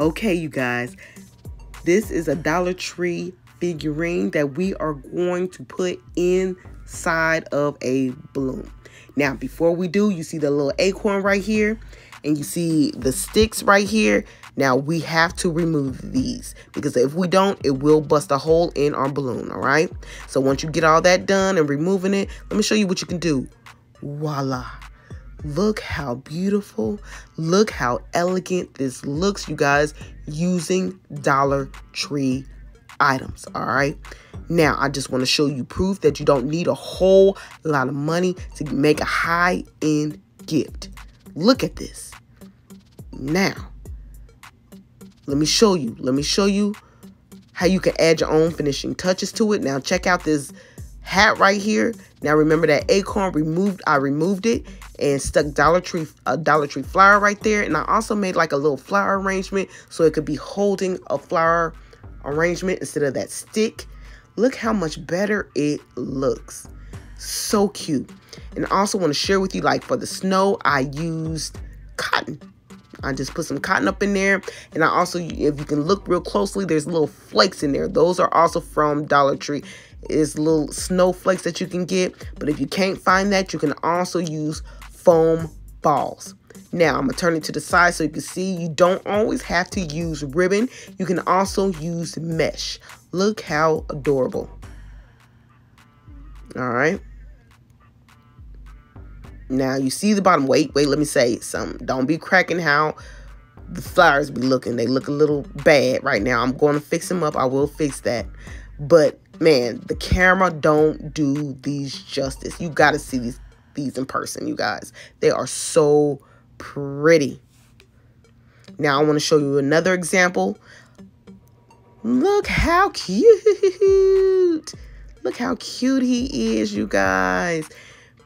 Okay, you guys, this is a Dollar Tree figurine that we are going to put inside of a balloon. Now, before we do, you see the little acorn right here, and you see the sticks right here. Now, we have to remove these because if we don't, it will bust a hole in our balloon, all right? So once you get all that done and removing it, let me show you what you can do. Voila. Look how beautiful, look how elegant this looks, you guys, using Dollar Tree items, all right? Now, I just want to show you proof that you don't need a whole lot of money to make a high-end gift. Look at this. Now, let me show you. Let me show you how you can add your own finishing touches to it. Now, check out this hat right here. Now, remember that acorn removed, I removed it and stuck Dollar Tree a Dollar Tree flower right there. And I also made like a little flower arrangement so it could be holding a flower arrangement instead of that stick. Look how much better it looks. So cute. And I also want to share with you like for the snow, I used cotton. I just put some cotton up in there. And I also, if you can look real closely, there's little flakes in there. Those are also from Dollar Tree. It's little snowflakes that you can get. But if you can't find that, you can also use foam balls. Now, I'm going to turn it to the side so you can see you don't always have to use ribbon. You can also use mesh. Look how adorable. All right. Now, you see the bottom. Wait, wait, let me say something. Don't be cracking how the flowers be looking. They look a little bad right now. I'm going to fix them up. I will fix that. But, man, the camera don't do these justice. You got to see these these in person, you guys. They are so pretty. Now I want to show you another example. Look how cute. Look how cute he is, you guys.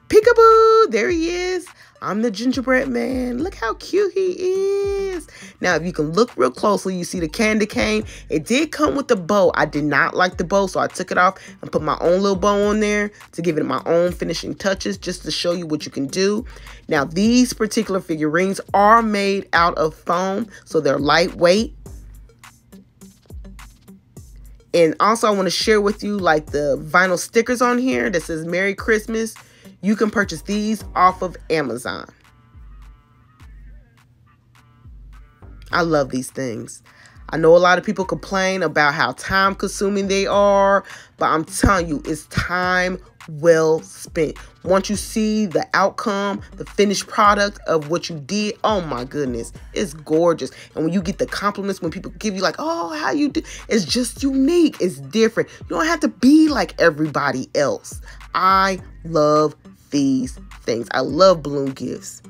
Peekaboo, there he is. I'm the gingerbread man. Look how cute he is. Now, if you can look real closely, you see the candy cane. It did come with the bow. I did not like the bow, so I took it off and put my own little bow on there to give it my own finishing touches, just to show you what you can do. Now, these particular figurines are made out of foam, so they're lightweight. And also, I want to share with you like the vinyl stickers on here that says Merry Christmas. You can purchase these off of Amazon. I love these things. I know a lot of people complain about how time consuming they are, but I'm telling you, it's time well spent. Once you see the outcome, the finished product of what you did, oh my goodness, it's gorgeous. And when you get the compliments, when people give you like, oh, how you do, it's just unique. It's different. You don't have to be like everybody else. I love these things. I love balloon gifts.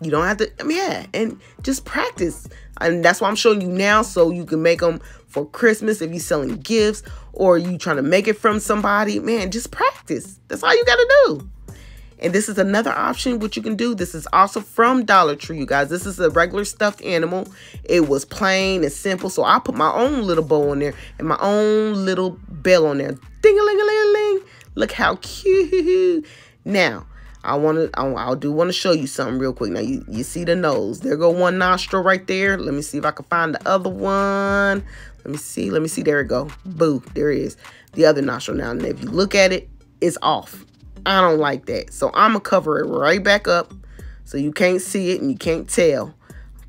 You don't have to, I mean, yeah, and just practice. And that's why I'm showing you now so you can make them for Christmas if you're selling gifts or you trying to make it from somebody. Man, just practice. That's all you got to do. And this is another option what you can do. This is also from Dollar Tree, you guys. This is a regular stuffed animal. It was plain and simple. So I put my own little bow on there and my own little bell on there. Ding-a-ling-a-ling-a-ling. Look how cute. Now, I want to, I, I do want to show you something real quick. Now, you, you see the nose. There go one nostril right there. Let me see if I can find the other one. Let me see. Let me see. There it go. Boo. There it is. The other nostril. Now, and if you look at it, it's off. I don't like that. So I'm going to cover it right back up so you can't see it and you can't tell.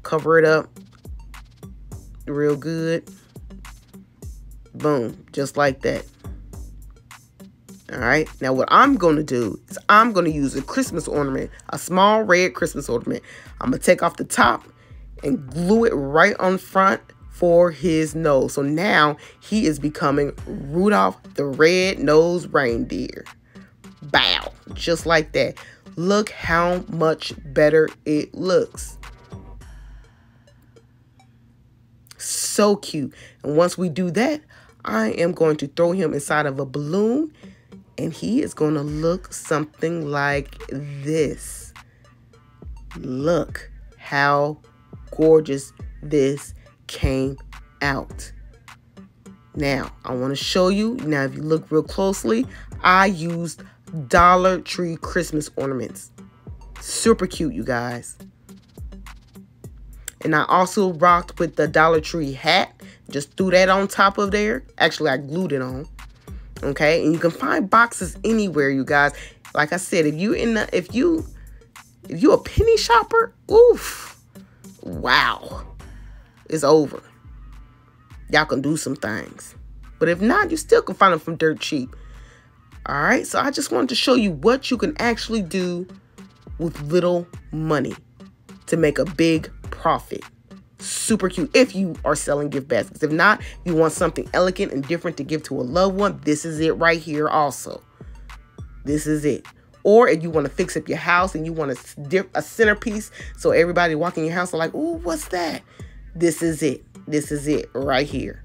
Cover it up real good. Boom. Just like that. All right. Now, what I'm going to do is I'm going to use a Christmas ornament, a small red Christmas ornament. I'm going to take off the top and glue it right on front for his nose. So now he is becoming Rudolph the red-nosed reindeer bow, just like that. Look how much better it looks. So cute. And once we do that, I am going to throw him inside of a balloon and he is going to look something like this. Look how gorgeous this came out. Now, I want to show you. Now, if you look real closely, I used Dollar Tree Christmas ornaments. Super cute, you guys. And I also rocked with the Dollar Tree hat. Just threw that on top of there. Actually, I glued it on. Okay, and you can find boxes anywhere, you guys. Like I said, if you in the if you if you a penny shopper, oof, wow, it's over. Y'all can do some things. But if not, you still can find them from dirt cheap. All right, so I just wanted to show you what you can actually do with little money to make a big profit. Super cute if you are selling gift baskets. If not, you want something elegant and different to give to a loved one, this is it right here also. This is it. Or if you want to fix up your house and you want a, a centerpiece so everybody walking your house are like, "Ooh, what's that?" This is it. This is it right here.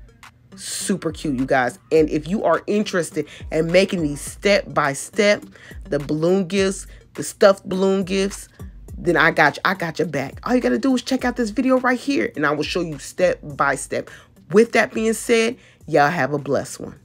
Super cute, you guys. And if you are interested in making these step by step, the balloon gifts, the stuffed balloon gifts, then I got you. I got your back. All you got to do is check out this video right here and I will show you step by step. With that being said, y'all have a blessed one.